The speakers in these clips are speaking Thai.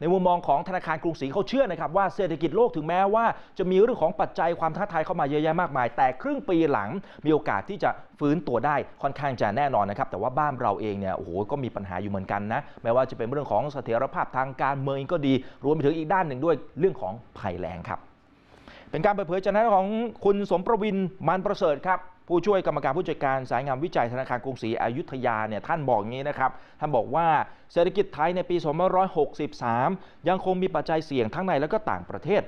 ในมุมมองของธนาคารกรุงศรีเขาเชื่อนะครับว่าเศรษฐกิจโลกถึงแม้ว่า จะมีเรื่องของปัจจัยความท้าทายเข้ามาเยอะแยะมากมาย แต่ครึ่งปีหลังมีโอกาสที่จะฟื้นตัวได้ค่อนข้างจะแน่นอนนะครับ แต่ว่าบ้านเราเองเนี่ยโอ้โหก็มีปัญหาอยู่เหมือนกันนะไม่ว่าจะเป็นเรื่องของเสถียรภาพทางการเมืองก็ดี รวมไปถึงอีกด้านหนึ่งด้วยเรื่องของภัยแล้งครับ เป็นการเปิดเผยจากนั้นของคุณสมประวินมันประเสริฐครับ ผู้ช่วยกรรมการผู้จัดการสายงานวิจัยธนาคารกรุงศรีอยุธยาเนี่ยท่านบอกงี้นะครับ ท่านบอกว่าเศรษฐกิจไทยในปี 2563 ยังคงมีปัจจัยเสี่ยงทั้งในและก็ต่างประเทศ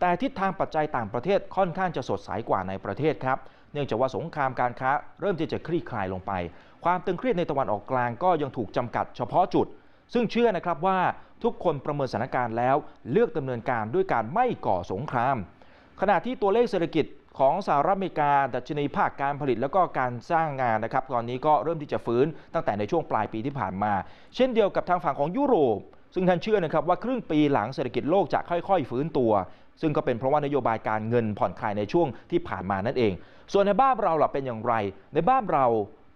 แต่ทิศทางปัจจัยต่างประเทศค่อนข้างจะสดใสกว่าในประเทศครับ เนื่องจากว่าสงครามการค้าเริ่มที่จะคลี่คลายลงไป ความตึงเครียดในตะวันออกกลางก็ยังถูกจำกัดเฉพาะจุด ซึ่งเชื่อนะครับว่าทุกคนประเมินสถานการณ์แล้วเลือกดำเนินการด้วยการไม่ก่อสงครามขณะที่ตัวเลขเศรษฐกิจ ของสหรัฐอเมริกา ดัชนีภาคการผลิตแล้วก็การสร้างงานนะครับ ตอนนี้ก็เริ่มที่จะฟื้นตั้งแต่ในช่วงปลายปีที่ผ่านมา เช่นเดียวกับทางฝั่งของยุโรป ซึ่งท่านเชื่อนะครับว่าครึ่งปีหลังเศรษฐกิจโลกจะค่อย ๆ ฟื้นตัว ซึ่งก็เป็นเพราะว่านโยบายการเงินผ่อนคลายในช่วงที่ผ่านมานั่นเอง ส่วนในบ้านเราล่ะเป็นอย่างไร ในบ้านเรา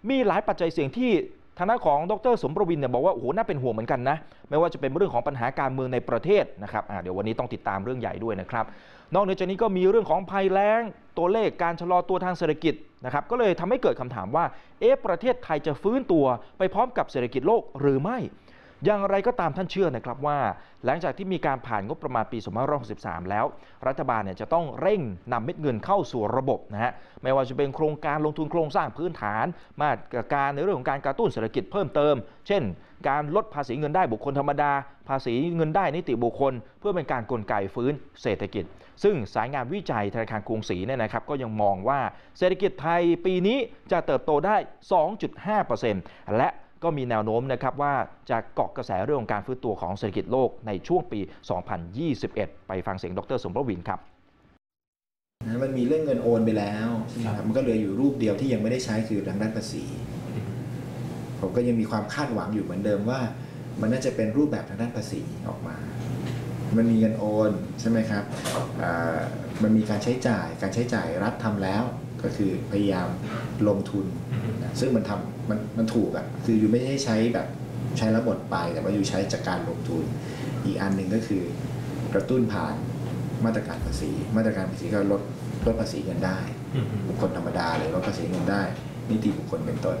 มีหลายปัจจัยเสี่ยงที่ ทางด้านของดรสมประวินเนี่ยบอกว่าโอ้โหน่าเป็นห่วงเหมือนกันนะไม่ว่าจะเป็นเรื่องของปัญหาการเมืองในประเทศนะครับเดี๋ยววันนี้ต้องติดตามเรื่องใหญ่ด้วยนะครับ นอกเหนือจากนี้ก็มีเรื่องของภัยแล้งตัวเลขการชะลอตัวทางเศรษฐกิจนะครับก็เลยทำให้เกิดคำถามว่าเอ๊ะประเทศไทยจะฟื้นตัวไปพร้อมกับเศรษฐกิจโลกหรือไม่ อย่างไรก็ตามท่านเชื่อนะครับว่า หลังจากที่มีการผ่านงบประมาณปี2563 แล้ว รัฐบาลเนี่ยจะต้องเร่งนำเม็ดเงินเข้าสู่ระบบนะฮะไม่ว่าจะเป็นโครงการลงทุนโครงสร้างพื้นฐาน มาตรการในเรื่องของการกระตุ้นเศรษฐกิจเพิ่มเติม เช่น การลดภาษีเงินได้บุคคลธรรมดา ภาษีเงินได้นิติบุคคล เพื่อเป็นการกลไกฟื้นเศรษฐกิจ ซึ่งสายงานวิจัยธนาคารกรุงศรีเนี่ยนะครับก็ยังมองว่าเศรษฐกิจไทยปีนี้จะเติบโตได้ 2.5%และ ก็มีแนวโน้มนะครับว่าจะเกาะกระแสเรื่องของการฟื้นตัวของเศรษฐกิจโลกในช่วงปี 2021 ไปฟังเสียงดรสมประวินครับนะมันมีเรื่องเงินโอนไปแล้วใช่ไหมครับมันก็เหลืออยู่รูปเดียวที่ยังไม่ได้ใช้คือทางด้านภาษี ผมก็ยังมีความคาดหวังอยู่เหมือนเดิมว่า มันน่าจะเป็นรูปแบบทางด้านภาษีออกมา มันมีเงินโอนใช่ไหมครับมันมีการใช้จ่ายการใช้จ่ายรัฐทำแล้ว ก็คือพยายามลงทุนนะซึ่งมันทำมันมันถูกอะคืออยู่ไม่ได้ใช้แบบใช้แล้วหมดไป แต่ว่าอยู่ใช้จากการลงทุน อีกอันหนึ่งก็คือกระตุ้นผ่านมาตรการภาษี มาตรการภาษีก็ลดลดภาษีเงินได้ บุคคลธรรมดาเลยลดภาษีเงินได้ นิติบุคคลเป็นต้น